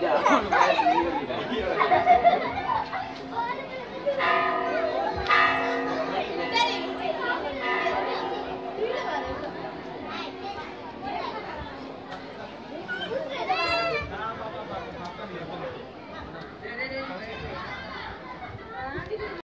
Yeah, I don't know.